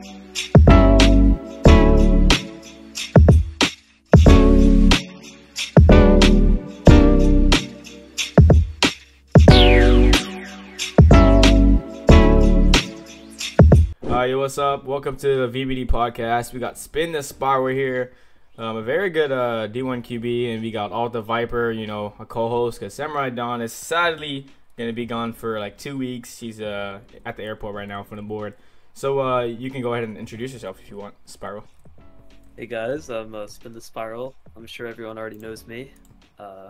Uh, what's up? Welcome to the VBD podcast. We got Spin the Spiral here. Um, a very good uh, D1 QB, and we got Alta Viper, you know, a co-host. Because Samurai Don is sadly gonna be gone for like two weeks. He's uh, at the airport right now from the board. So uh, you can go ahead and introduce yourself if you want, Spiral. Hey guys, I'm uh, Spin the Spiral. I'm sure everyone already knows me. Uh,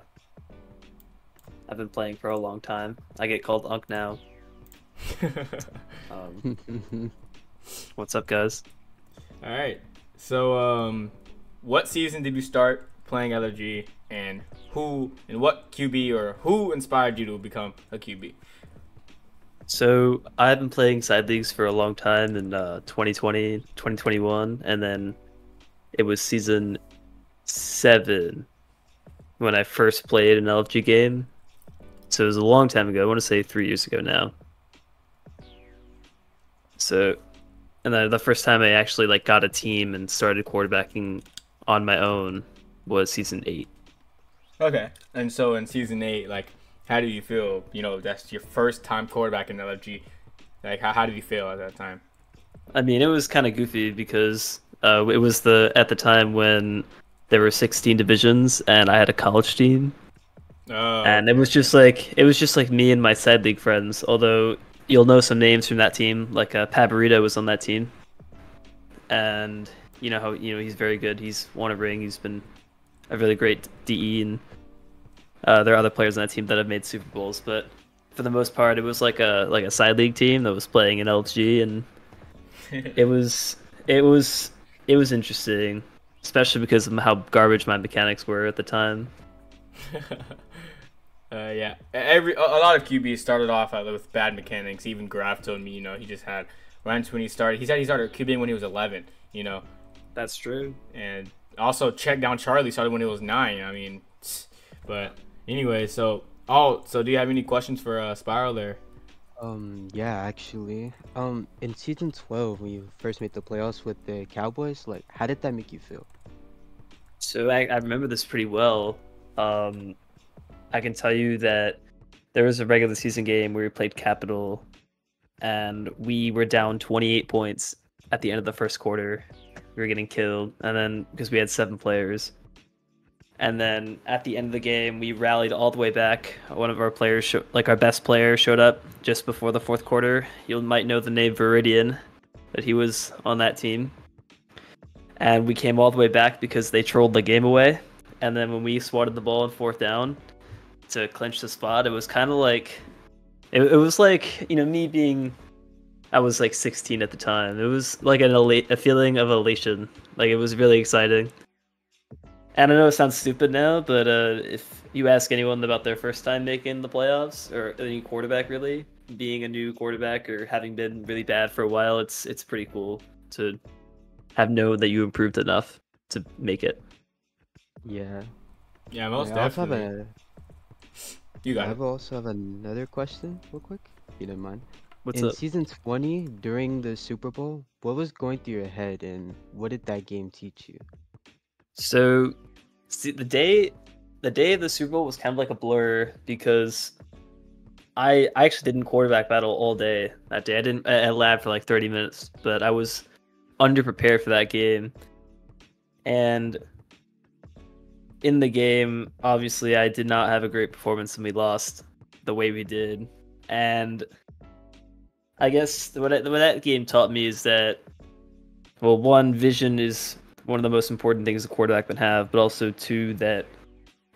I've been playing for a long time. I get called Unk now. Um, what's up, guys? All right. So, um, what season did you start playing LFG, and who and what QB or who inspired you to become a QB? So I've been playing side leagues for a long time in uh, 2020, 2021, and then it was season seven when I first played an LFG game. So it was a long time ago. I want to say three years ago now. So, and then the first time I actually like got a team and started quarterbacking on my own was season eight. Okay. And so in season eight, like, how do you feel? You know, that's your first time quarterback in LFG. Like, how, how did you feel at that time? I mean, it was kind of goofy because uh, it was the at the time when there were 16 divisions and I had a college team, Oh, and it was just like it was just like me and my side league friends. Although you'll know some names from that team, like uh, Pat Burrito was on that team, and you know how you know he's very good. He's won a ring. He's been a really great DE, and uh, there are other players on that team that have made Super Bowls. But for the most part, it was like a like a side league team that was playing in LG, and it was it was it was interesting, especially because of how garbage my mechanics were at the time. uh, yeah. Every a, lot of QBs started off uh, with bad mechanics. Even Graf told me, you know, he just had runs when he started. He said he started QBing when he was 11. You know, That's true. and also check down Charlie started when he was nine. I mean, but anyway, so oh, so do you have any questions for uh, Spiral there? Um, yeah, actually. Um, in season 12, when you first made the playoffs with the Cowboys, like, how did that make you feel? So I, I remember this pretty well. Um, I can tell you that there was a regular season game where we played Capital, and we were down 28 points at the end of the first quarter. We were getting killed, and then because we had seven players, and then at the end of the game, we rallied all the way back. One of our players, sho- like our best player, showed up just before the fourth quarter. You might know the name Viridian, but he was on that team and we came all the way back because they trolled the game away. And then when we swatted the ball in fourth down to clinch the spot, it was kind of like it, it was like you know me being I was like 16 at the time. It was like an elate, a feeling of elation. Like it was really exciting. And I know it sounds stupid now, but uh, if you ask anyone about their first time making the playoffs or any quarterback really being a new quarterback or having been really bad for a while, it's it's pretty cool to have known that you improved enough to make it. Yeah. Yeah, most I also have definitely. a, You I got it. have also have another question, real quick, if you don't mind. What's in up? season 20, during the Super Bowl, what was going through your head, and what did that game teach you? So, see, the day, the day of the Super Bowl was kind of like a blur because I I actually didn't quarterback battle all day that day. I didn't I lab for like thirty minutes, but I was underprepared for that game, and in the game, obviously, I did not have a great performance, and we lost the way we did. And I guess what, I, what that game taught me is that, well, one, vision is one of the most important things a quarterback can have, but also two, that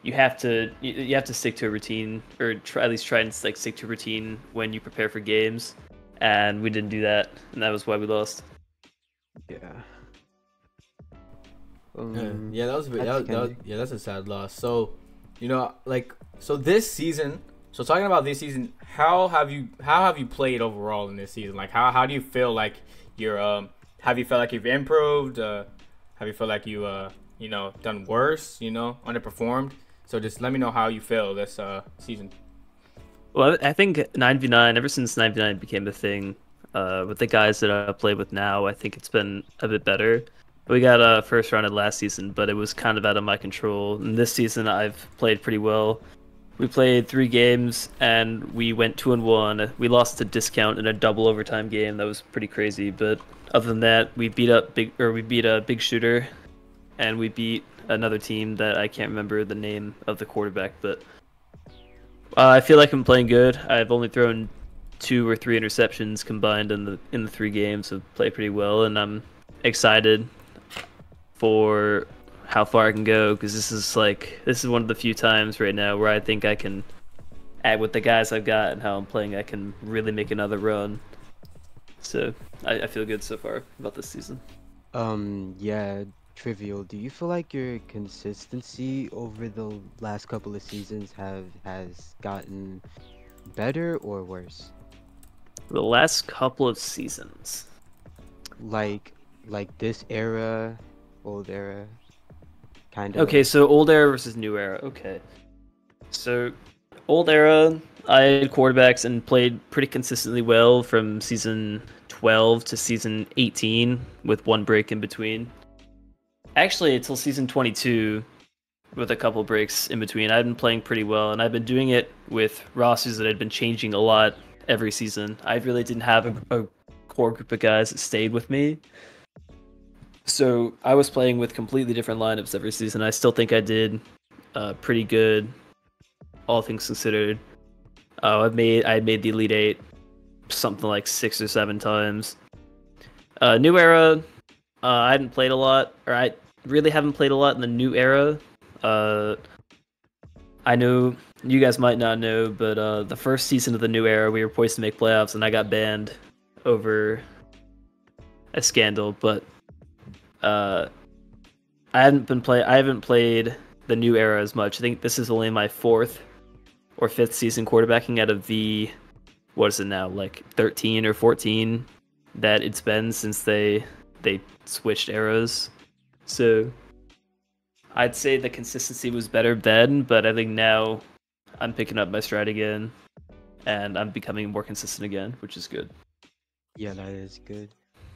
you have to you, you have to stick to a routine, or try, at least try and like stick to a routine when you prepare for games. And we didn't do that, and that was why we lost. Yeah. Yeah, Um, yeah, that was, that, that's that was kinda- yeah, that's a sad loss. So, you know, like so this season. So talking about this season, how have you how have you played overall in this season? Like how how do you feel like you're um have you felt like you've improved? Uh, have you felt like you uh you know done worse? You know underperformed? So just let me know how you feel this uh season. Well, I think 9v9, ever since 9v9 became a thing, Uh, with the guys that I play with now, I think it's been a bit better. We got a first rounded last season, but it was kind of out of my control. And this season, I've played pretty well. We played three games and we went two and one. We lost to discount in a double overtime game. That was pretty crazy. But other than that, we beat up big or we beat a big shooter, and we beat another team that I can't remember the name of the quarterback. But uh, I feel like I'm playing good. I've only thrown two or three interceptions combined in the in the three games. So played pretty well, and I'm excited for how far I can go because this is like this is one of the few times right now where I think I can add with the guys I've got and how I'm playing I can really make another run. So I, I feel good so far about this season. Um, yeah, trivial. Do you feel like your consistency over the last couple of seasons have has gotten better or worse? The last couple of seasons. Like like this era, old era, kind of. Okay, so old era versus new era. Okay. So old era, I had quarterbacks and played pretty consistently well from season 12 to season 18 with one break in between. Actually, until season 22 with a couple breaks in between. I've been playing pretty well and I've been doing it with rosters that had been changing a lot every season. I really didn't have a, a core group of guys that stayed with me. So I was playing with completely different lineups every season. I still think I did uh, pretty good, all things considered. Uh, I've made I made the elite eight something like six or seven times. Uh, new era, uh, I hadn't played a lot, or I really haven't played a lot in the new era. Uh, I know you guys might not know, but uh, the first season of the new era, we were poised to make playoffs, and I got banned over a scandal. But uh, I hadn't been play. I haven't played the new era as much. I think this is only my fourth or fifth season quarterbacking out of the what is it now, like 13 or 14 that it's been since they they switched eras. So I'd say the consistency was better then, but I think now I'm picking up my stride again and I'm becoming more consistent again, which is good. Yeah, that is good.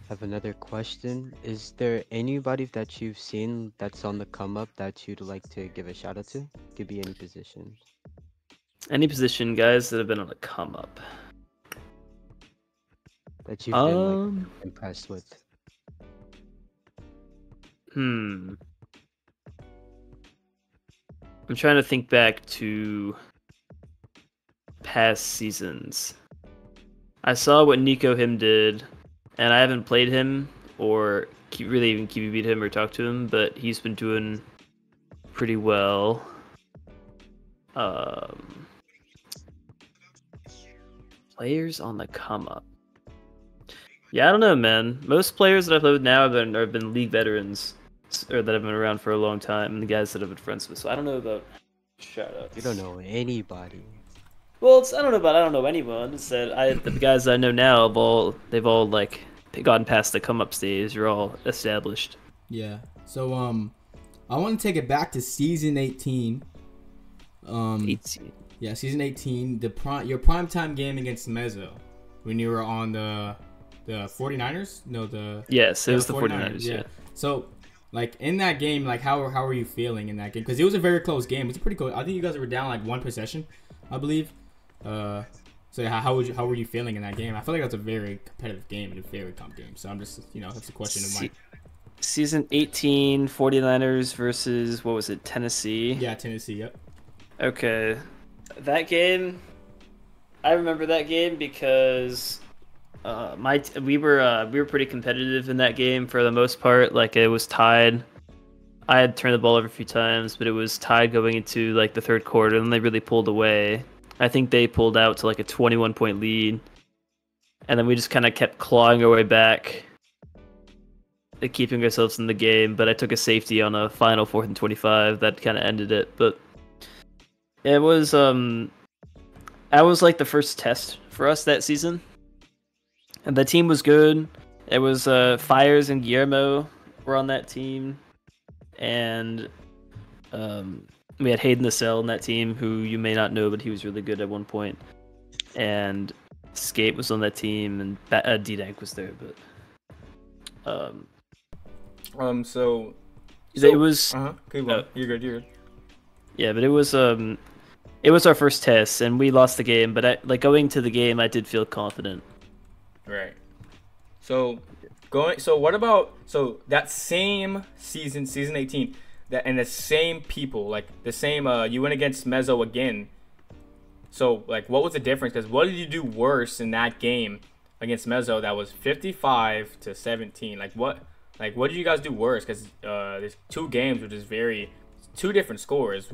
Have another question. Is there anybody that you've seen that's on the come up that you'd like to give a shout out to? Could be any position. Any position, guys, that have been on the come up. That you've been like, Um, impressed with. hmm. I'm trying to think back to past seasons. I saw what Nico him did, and I haven't played him or keep, really even QB beat him or talked to him, but he's been doing pretty well. Um, players on the come up. Yeah, I don't know, man. Most players that I've played with now have been have been league veterans, or that have been around for a long time, and the guys that I've been friends with. So I don't know about shout outs. You don't know anybody. Well, it's, I don't know about I don't know anyone. It's that I the guys I know now have all they've all like gotten past the come up stage. You're all established. Yeah. So um, I want to take it back to season 18. Um, 18. yeah, season 18. The prime your primetime game against Mezzo when you were on the the 49ers. No, the Yes, it yeah, was the 49ers. yeah. So, like in that game, like how how were you feeling in that game? Because it was a very close game. It was pretty cool. I think you guys were down like one possession, I believe. Uh, so how how, would you, how were you feeling in that game? I feel like that's a very competitive game and a very comp game. So I'm just you know that's a question of mine. Season 18, 49ers versus what was it, Tennessee? Yeah, Tennessee. Yep. Okay. That game I remember that game because uh my t- we were uh we were pretty competitive in that game for the most part. Like it was tied. I had turned the ball over a few times, but it was tied going into like the third quarter and they really pulled away. I think they pulled out to like a 21 point lead. And then we just kind of kept clawing our way back keeping ourselves in the game, but I took a safety on a final fourth and 25 that kind of ended it. But it was um that was like the first test for us that season. And the team was good. It was uh Fires and Guillermo were on that team. And um we had Hayden the Cell in that team who you may not know, but he was really good at one point. And Skate was on that team, and uh, D Dank was there, but um, Um. So. it was Uh huh. Keep going. Uh, You're good. You're good. yeah, but it was um, it was our first test, and we lost the game. But I, like going to the game, I did feel confident. Right. So going. So what about so that same season, season 18, that and the same people, like the same. Uh, you went against Mezzo again. So like, what was the difference? Because what did you do worse in that game against Mezzo? That was 55 to 17. Like what? Like what did you guys do worse? Because uh, there's two games which is very two different scores.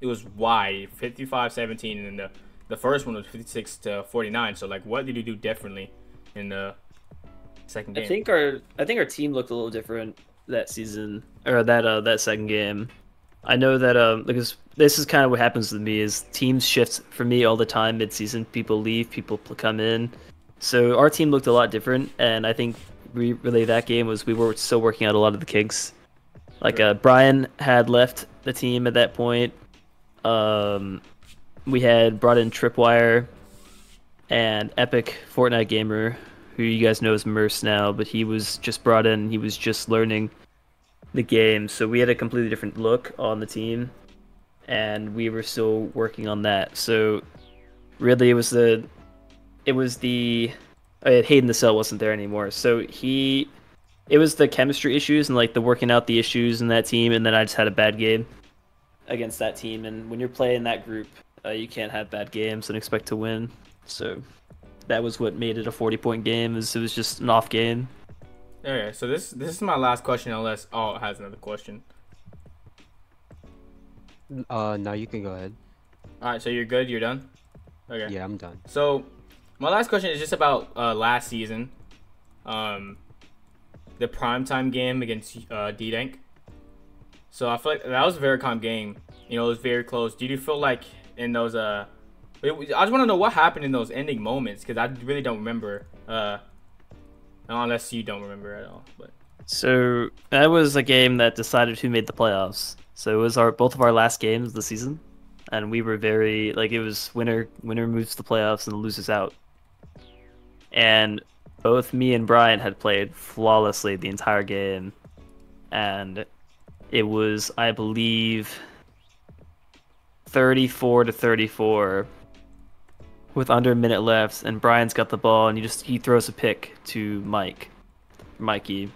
It was wide 55-17, and then the the first one was 56 to 49. So like, what did you do differently in the second game? I think our I think our team looked a little different that season or that uh that second game. I know that um because this is kind of what happens with me is teams shift for me all the time mid season. People leave, people come in. So our team looked a lot different, and I think we really that game was we were still working out a lot of the kinks. Like uh, Brian had left the team at that point. Um, we had brought in Tripwire and Epic Fortnite gamer, who you guys know as Merce now, but he was just brought in. He was just learning the game, so we had a completely different look on the team, and we were still working on that. So really, it was the it was the uh, Hayden the Cell wasn't there anymore, so he it was the chemistry issues and like the working out the issues in that team, and then I just had a bad game against that team. And when you're playing that group, uh, you can't have bad games and expect to win. So that was what made it a 40 point game. Is it was just an off game. Okay, so this this is my last question, unless oh it has another question. Uh, now you can go ahead. All right, so you're good. You're done. Okay. Yeah, I'm done. So, my last question is just about uh, last season, um, the primetime game against uh, D Dank. So I feel like that was a very calm game. You know, it was very close. Did you feel like in those uh, it, I just want to know what happened in those ending moments because I really don't remember. Uh, unless you don't remember at all, but So that was a game that decided who made the playoffs. So it was our both of our last games of the season, and we were very like it was winner winner moves to the playoffs and loses out. And both me and Brian had played flawlessly the entire game, and it was I believe thirty-four to thirty-four with under a minute left, and Brian's got the ball, and he just he throws a pick to Mike, Mikey,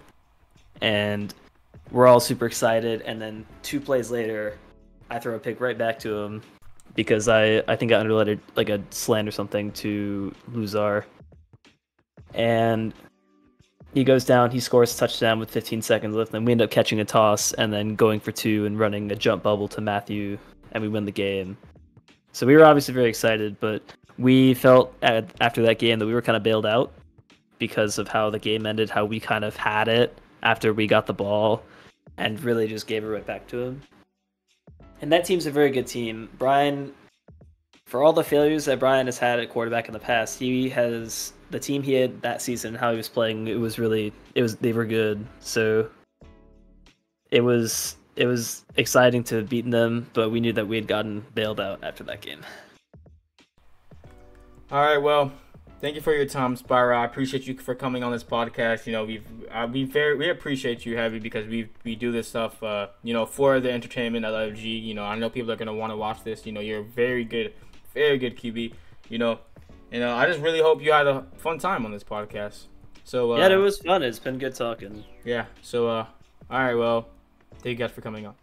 and we're all super excited. And then two plays later, I throw a pick right back to him because I I think I underlettered like a slant or something to Luzar, and he goes down. He scores a touchdown with 15 seconds left, and we end up catching a toss and then going for two and running a jump bubble to Matthew, and we win the game. So we were obviously very excited, but we felt at, after that game that we were kind of bailed out because of how the game ended, how we kind of had it after we got the ball and really just gave it right back to him. And that team's a very good team. Brian, for all the failures that Brian has had at quarterback in the past, he has the team he had that season, how he was playing, it was really, it was, they were good. So it was, it was exciting to beat them, but we knew that we had gotten bailed out after that game. All right, well, thank you for your time, Spyro. I appreciate you for coming on this podcast. You know, we uh, we very we appreciate you heavy because we we do this stuff, uh, you know, for the entertainment of LFG. You know, I know people are gonna want to watch this. You know, you're a very good, very good QB. You know, and uh, I just really hope you had a fun time on this podcast. So uh, yeah, it was fun. It's been good talking. yeah. So uh, all right, well, thank you guys for coming on.